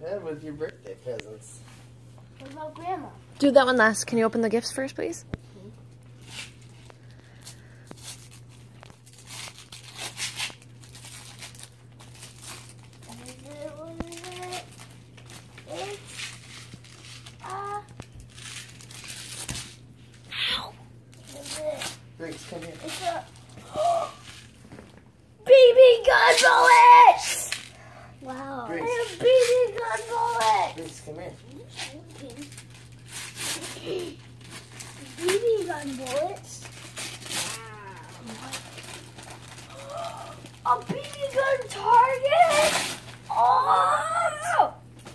Yeah, with your birthday presents. What about Grandma? Do that one last. Can you open the gifts first, please? What is it? It? Uh. What is it? Briggs, come here. It's a BB gun bullets. Wow. Grace. I have BB gun bullets. Come here. BB gun bullets. A BB gun target. Oh!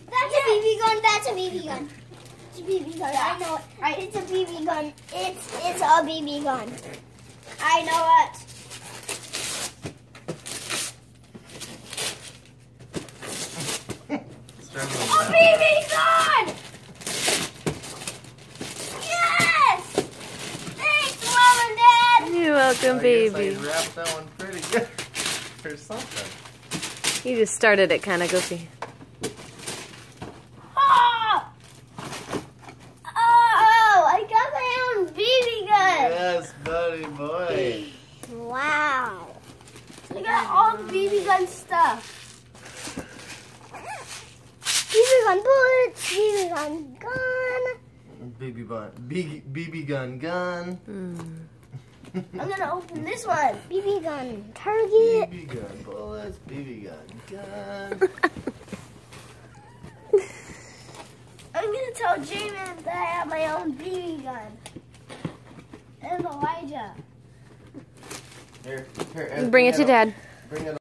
That's a BB gun. That's a BB gun. It's a BB gun. I know it. It's a BB gun. It's it's a BB gun. I know it. Start A with that. BB gun! Yes! Thanks, Mom and Dad! You're welcome, I guess baby. I wrapped that one pretty good. or something. You just started it kind of goofy. Oh! Oh, I got my own BB gun! Yes, buddy boy. Wow. I got all the BB gun stuff. BB gun bullets, BB gun gun. BB gun. BB, BB gun gun. Mm. I'm gonna open this one. BB gun target. BB gun bullets. BB gun gun. I'm gonna tell Jamin that I have my own BB gun. And Elijah. Here, here. Ed, Bring it to. Dad. Bring it